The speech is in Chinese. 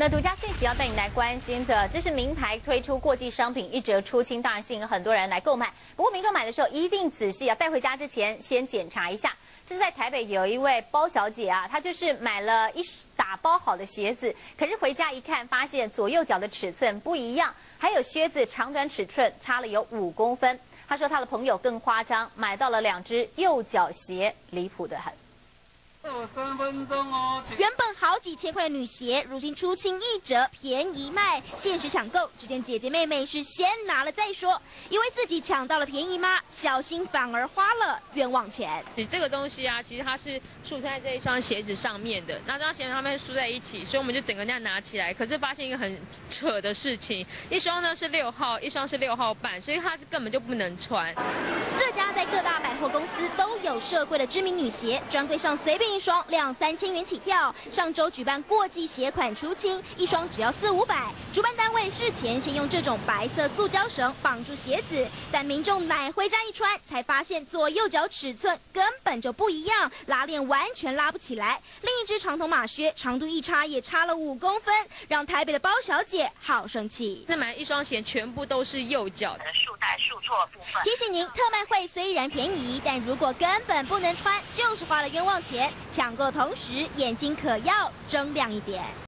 那独家讯息要带你来关心的，这是名牌推出过季商品一折出清，当然吸引很多人来购买。不过民众买的时候一定仔细啊，带回家之前先检查一下。这是在台北有一位包小姐啊，她就是买了一打包好的鞋子，可是回家一看，发现左右脚的尺寸不一样，还有靴子长短尺寸差了有五公分。她说她的朋友更夸张，买到了两只右脚鞋，离谱的很。三分钟哦。原本好几千块的女鞋，如今出清一折，便宜卖。限时抢购，只见姐姐妹妹是先拿了再说，以为自己抢到了便宜吗？小心反而花了冤枉钱。其实这个东西啊，其实它是竖在这一双鞋子上面的，那这双鞋子它们竖在一起，所以我们就整个那样拿起来。可是发现一个很扯的事情，一双呢是六号，一双是六号半，所以它根本就不能穿。这家在各大百货公司都有社柜的知名女鞋，专柜上随便。一双两三千元起跳，上周举办过季鞋款出清，一双只要四五百。主办单位事前先用这种白色塑胶绳绑住鞋子，但民众买回家一穿，才发现左右脚尺寸根本就不一样，拉链完全拉不起来。另一只长筒马靴长度一差也差了五公分，让台北的包小姐好生气。那买一双鞋全部都是右脚的束带束错部分。提醒您，特卖会虽然便宜，但如果根本不能穿，就是花了冤枉钱。抢购的同时，眼睛可要睁亮一点。